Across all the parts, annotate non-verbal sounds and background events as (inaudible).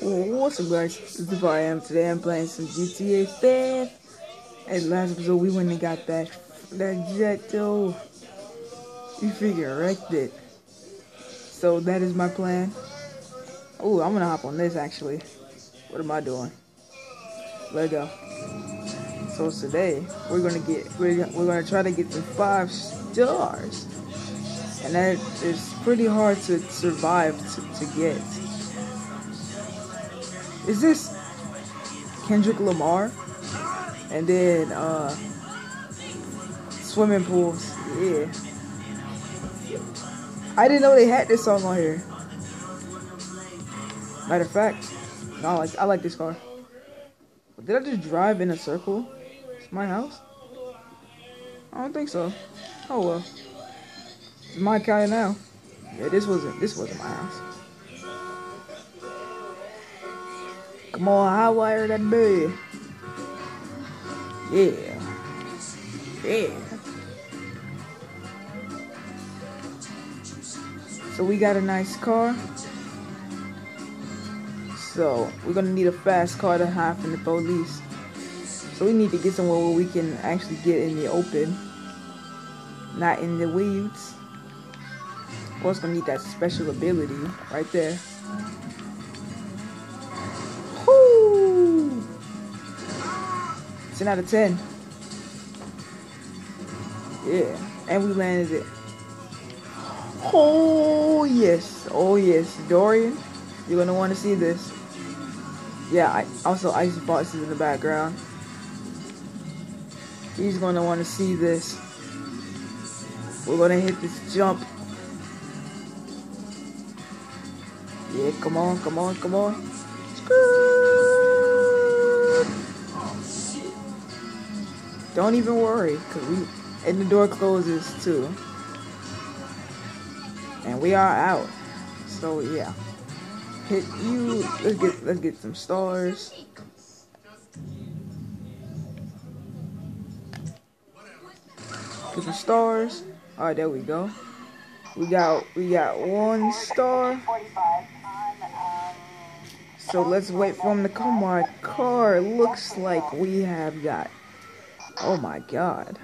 What's up guys, this is I am. Today I'm playing some GTA 5. And last episode we went and got that that jet though. We figure wrecked it. So that is my plan. Oh, I'm gonna hop on this actually. What am I doing? Let go. So today we're gonna get we're, we're gonna try to get the five stars. And that is pretty hard to survive to, to get. Is this Kendrick Lamar? And then uh swimming pools. Yeah. I didn't know they had this song on here. Matter of fact, no, I like I like this car. Did I just drive in a circle? It's my house? I don't think so. Oh well. It's my car now. Yeah, this wasn't this wasn't my house. Come on, high wire that bed. Yeah. Yeah. So we got a nice car. So we're gonna need a fast car to hide from the police. So we need to get somewhere where we can actually get in the open, not in the weeds. Of course, gonna need that special ability right there. 10 out of 10. Yeah, and we landed it. Oh, yes. Oh, yes. Dorian, you're going to want to see this. Yeah, I, also Icy Fox is in the background. He's going to want to see this. We're going to hit this jump. Yeah, come on, come on, come on. Don't even worry, cause we and the door closes too. And we are out. So yeah. Hit you let's get let's get some stars. Get some stars. Alright, there we go. We got we got one star. So let's wait for him to come. My car looks like we have got Oh my god.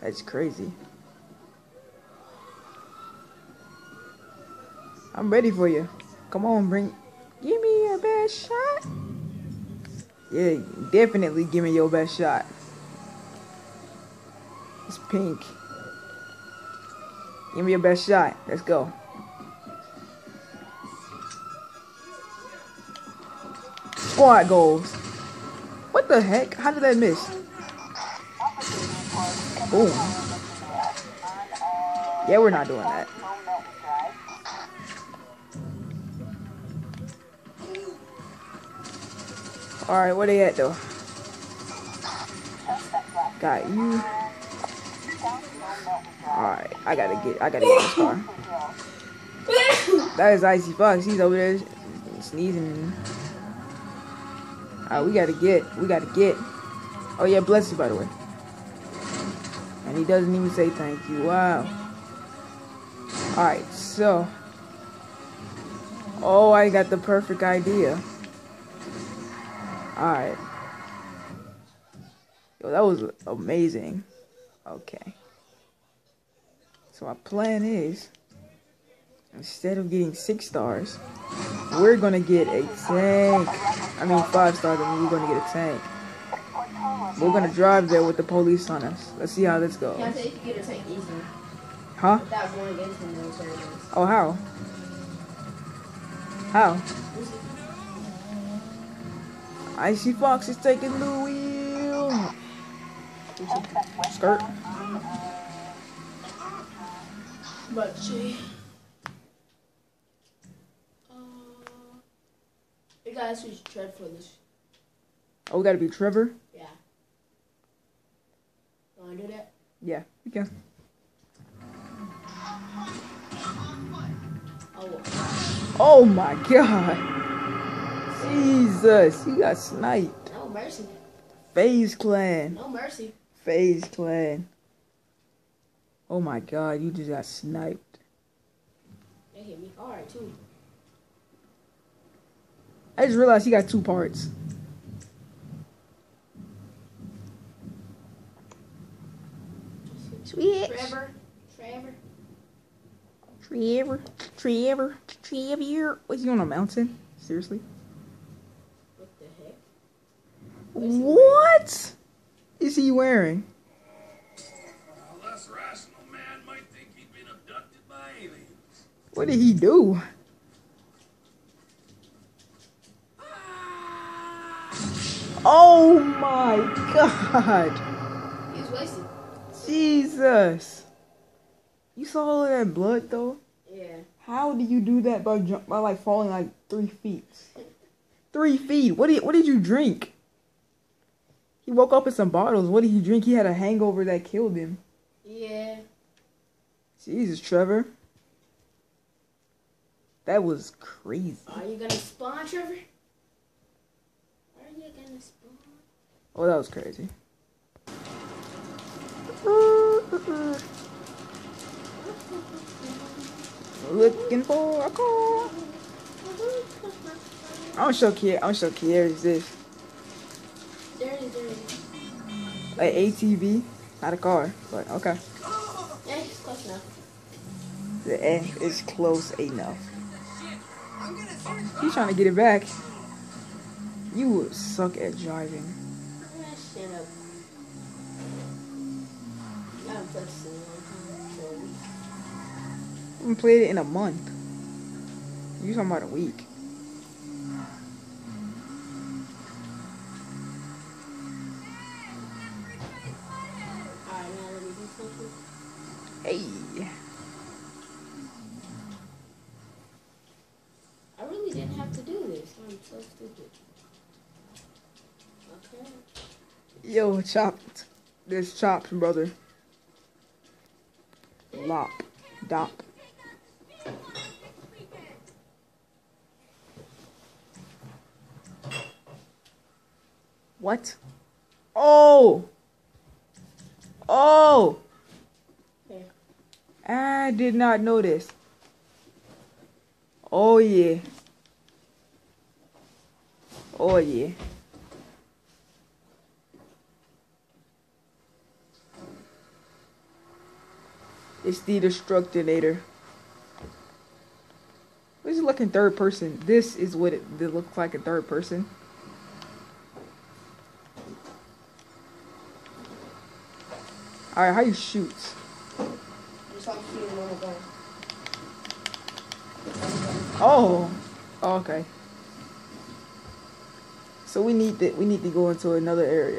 That's crazy. I'm ready for you. Come on, bring... Give me your best shot. Yeah, definitely give me your best shot. It's pink. Give me your best shot. Let's go. Squad goals. What the heck? How did that miss? Boom. Yeah, we're not doing that. Alright, where they at though? Got you. Alright, I gotta get I gotta get this car. That is Icy Fox. He's over there sneezing. Alright, we gotta get. We gotta get. Oh yeah, bless you by the way. And he doesn't even say thank you. Wow. Alright, so. Oh, I got the perfect idea. Alright. Yo, that was amazing. Okay. So my plan is, instead of getting six stars, we're gonna get a tank. I mean five stars, and we're gonna get a tank. We're gonna drive there with the police on us. Let's see how this goes. Yeah, you get a tank easily. Huh? Without going against the military. Oh, how? How? Icy Fox is taking the wheel. Skirt. But she. Uh, you guys switch tread for this. Oh, we gotta be Trevor? Yeah. You do that? Yeah, we can. Oh, my god. Jesus, you got sniped. no mercy. FaZe Clan. No mercy. FaZe Clan. Oh my god, you just got sniped. They hit me hard too. I just realized he got two parts. Sweet. Trevor. Trevor. Trevor. Trevor. Trevor. Was he on a mountain? Seriously? What the heck? What is he wearing? A less rational man might think he'd been abducted by aliens. What did he do? Ah! Oh my god. He was wasted. Jesus. You saw all of that blood though? Yeah. How do you do that by jump by like falling like three feet? Three feet. What did what did you drink? He woke up with some bottles. What did he drink? He had a hangover that killed him. Yeah. Jesus, Trevor. That was crazy. Are you gonna spawn, Trevor? Are you gonna spawn? Oh, that was crazy. (laughs) Looking for a car. I don't show care. I don't show care. Is this There is, there like ATV? Not a car, but okay. Yeah, he's close enough. The F is close enough. He's trying to get it back. You would suck at driving. Shut up. I haven't played this in a long time. For a week. I haven't played it in a month. You talking about a week? Alright, now let me do something. Hey. I really didn't have to do this. I'm so stupid. Okay. Yo, chopped. There's chopped, brother. Lop. Dop. What? Oh! Oh! I did not notice. Oh yeah. Oh yeah. It's the Destructinator. What is it looking third person? This is what it, it looks like in third person. Alright, how you shoot? Just like shooting on the gun. Oh. oh, okay. So we need to we need to go into another area.